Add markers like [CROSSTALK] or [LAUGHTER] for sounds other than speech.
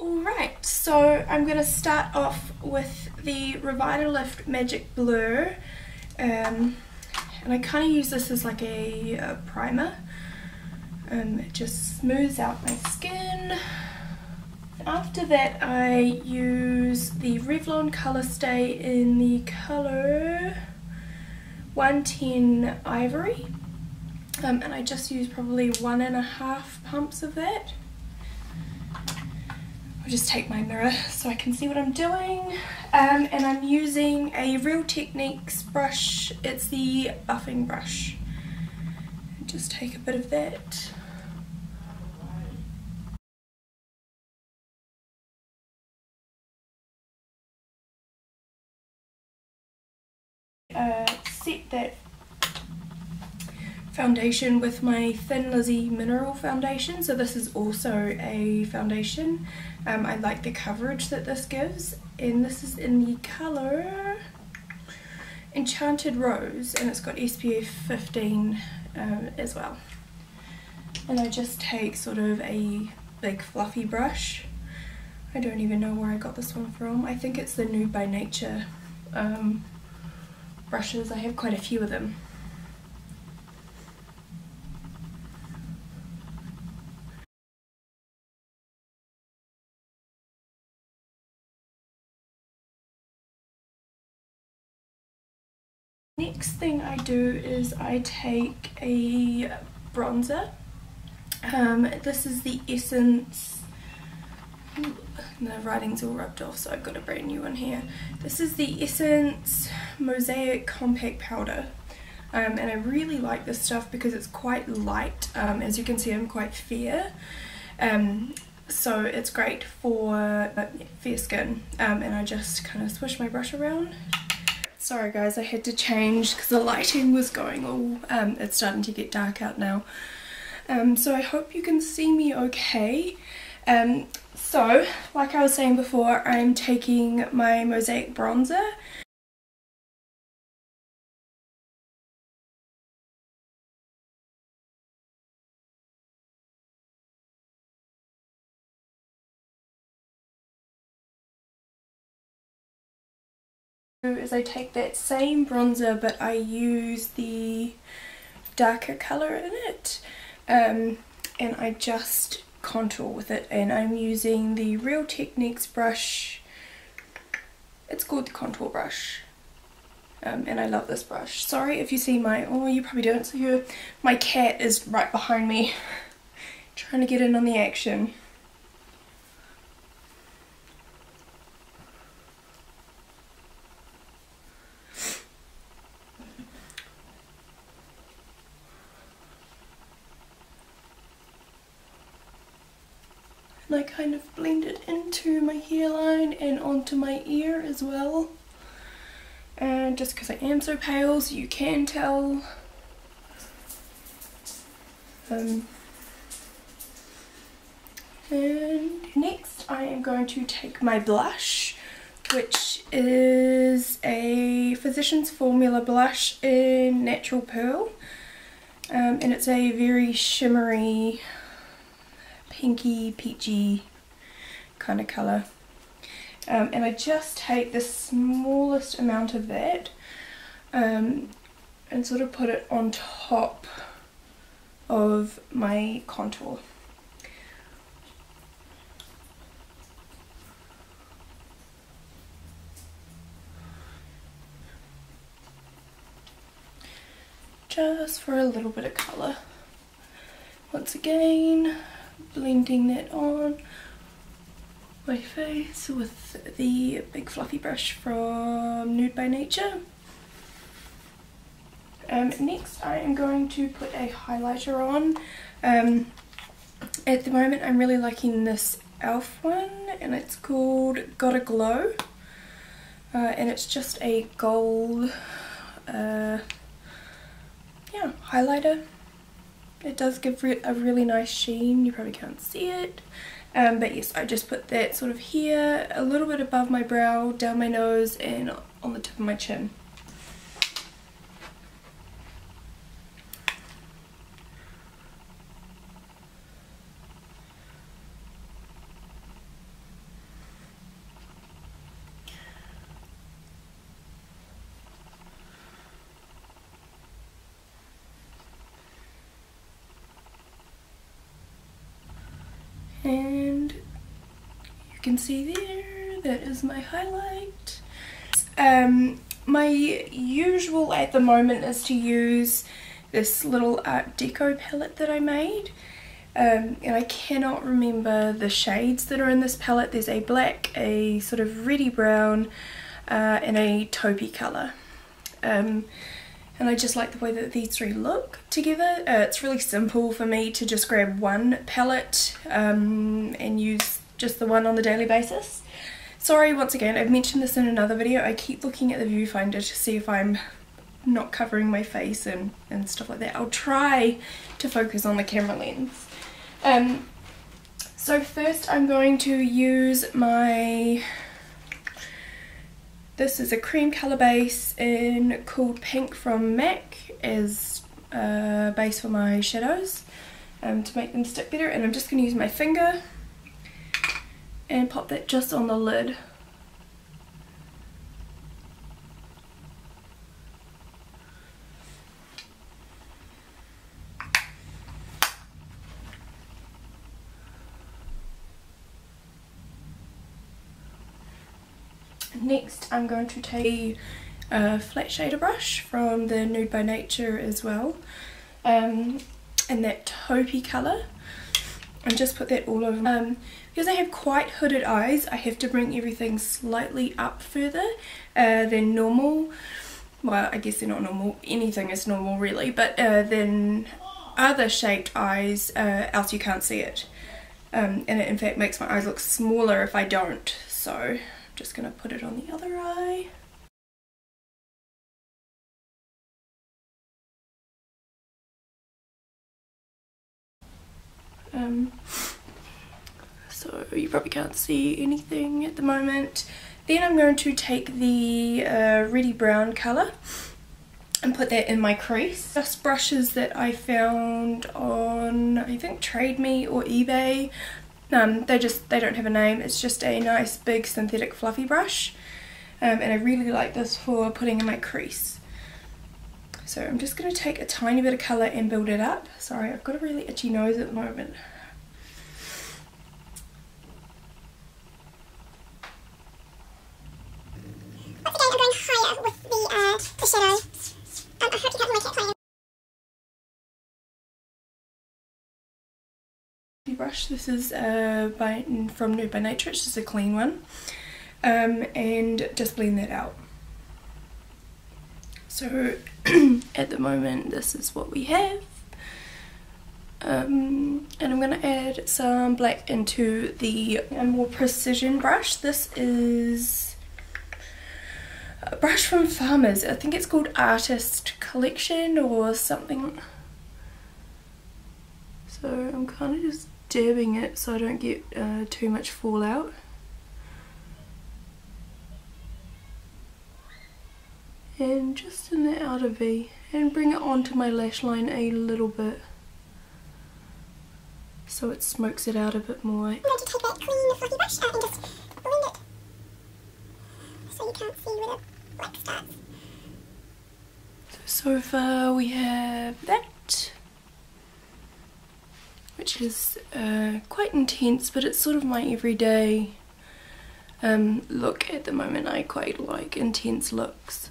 Alright, so I'm going to start off with the Revitalift Magic Blur. Um, and I kind of use this as like a, a primer. Um, it just smooths out my skin. After that I use the Revlon Colour Stay in the colour 110 Ivory. Um, and I just use probably one and a half pumps of that. I'll just take my mirror so I can see what I'm doing. Um, and I'm using a Real Techniques brush. It's the buffing brush. Just take a bit of that. Uh, set that foundation with my Thin Lizzy Mineral Foundation. So this is also a foundation. Um, I like the coverage that this gives. And this is in the colour Enchanted Rose. And it's got SPF 15 um, as well. And I just take sort of a big fluffy brush. I don't even know where I got this one from. I think it's the Nude by Nature um, brushes. I have quite a few of them. Next thing I do is I take a bronzer. Um, this is the Essence, the writing's all rubbed off so I've got a brand new one here. This is the Essence Mosaic Compact Powder. Um, and I really like this stuff because it's quite light. Um, as you can see I'm quite fair. Um, so it's great for fair skin um, and I just kind of swish my brush around Sorry guys, I had to change because the lighting was going all, um, it's starting to get dark out now. Um, so I hope you can see me okay. Um, so, like I was saying before, I'm taking my Mosaic bronzer is I take that same bronzer but I use the darker colour in it. Um, and I just contour with it. And I'm using the Real Techniques brush. It's called the contour brush. Um, and I love this brush. Sorry if you see my oh you probably don't. See her my cat is right behind me [LAUGHS] trying to get in on the action and I kind of blend it into my hairline and onto my ear as well. And just because I am so pale so you can tell. Um, and next I am going to take my blush which is a Physicians Formula blush in Natural Pearl. Um, and it's a very shimmery pinky, peachy kind of colour. Um, and I just take the smallest amount of that um, and sort of put it on top of my contour. Just for a little bit of colour. Once again, blending that on my face with the big fluffy brush from Nude by Nature. Um, next I am going to put a highlighter on. Um, at the moment I'm really liking this e.l.f. one and it's called Gotta Glow. Uh, and it's just a gold uh, yeah, highlighter it does give re a really nice sheen. You probably can't see it. Um, but yes, I just put that sort of here, a little bit above my brow, down my nose, and on the tip of my chin. And you can see there that is my highlight. Um, my usual at the moment is to use this little art deco palette that I made. Um, and I cannot remember the shades that are in this palette. There's a black a sort of reddy brown uh, and a taupey colour. Um, and I just like the way that these three look together. Uh, it's really simple for me to just grab one palette um, and use just the one on the daily basis. Sorry once again, I've mentioned this in another video, I keep looking at the viewfinder to see if I'm not covering my face and, and stuff like that. I'll try to focus on the camera lens. Um, so first I'm going to use my this is a cream colour base in Cool Pink from MAC as a base for my shadows um, to make them stick better. And I'm just going to use my finger and pop that just on the lid I'm going to take a flat shader brush from the Nude by Nature as well um, in that taupey colour and just put that all over. Um, because I have quite hooded eyes I have to bring everything slightly up further uh, than normal. Well I guess they're not normal, anything is normal really but uh, than other shaped eyes uh, else you can't see it. Um, and it in fact makes my eyes look smaller if I don't so just gonna put it on the other eye. Um, so you probably can't see anything at the moment. Then I'm going to take the uh, reddy brown colour and put that in my crease. Just brushes that I found on I think Trade Me or eBay um, they just they don't have a name. It's just a nice big synthetic fluffy brush, um, and I really like this for putting in my crease. So I'm just going to take a tiny bit of colour and build it up. Sorry, I've got a really itchy nose at the moment. Once again, I'm going higher with the, uh, the shadow. Um, I hope you can't see my cat brush. This is uh, by from Nude by Nature, it's just a clean one. Um, and just blend that out. So [CLEARS THROAT] at the moment this is what we have. Um, and I'm going to add some black into the more precision brush. This is a brush from Farmers. I think it's called Artist Collection or something. So I'm kind of just dabbing it so I don't get uh, too much fallout. And just in the outer V and bring it onto my lash line a little bit so it smokes it out a bit more. I'm going to take that clean fluffy brush uh, and just blend it so you can't see where the black starts. So far we have that which is uh, quite intense but it's sort of my everyday um, look at the moment. I quite like intense looks.